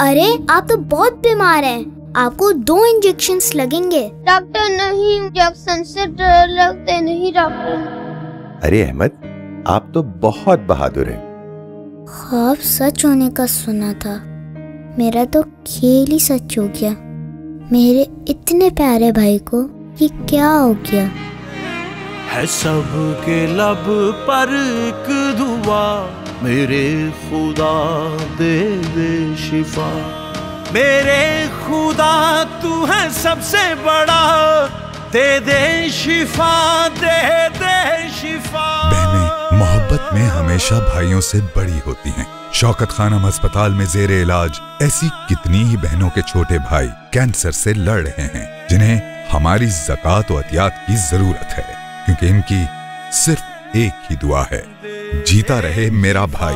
अरे आप तो बहुत बीमार हैं। आपको दो इंजेक्शन लगेंगे। डॉक्टर नहीं इंजेक्शन से डर लगते नहीं डॉक्टर। अरे अहमद आप तो बहुत बहादुर हैं। ख्वाब सच होने का सुना था। मेरा तो खेल ही सच हो गया। मेरे इतने प्यारे भाई को ये क्या हो गया। है सबके लब पर एक दुआ। मेरे खुदा दे दे शिफा। मेरे खुदा तू है सबसे बड़ा। दे दे शिफा दे दे शिफा। बहनें मोहब्बत में हमेशा भाइयों से बड़ी होती हैं। शौकत खानम अस्पताल में जेर इलाज। ऐसी कितनी ही बहनों के छोटे भाई कैंसर से लड़ रहे हैं जिन्हें हमारी जक़ात व अतियात की ज़रूरत है क्योंकि इनकी सिर्फ़ एक ही दुआ है जीता रहे मेरा भाई।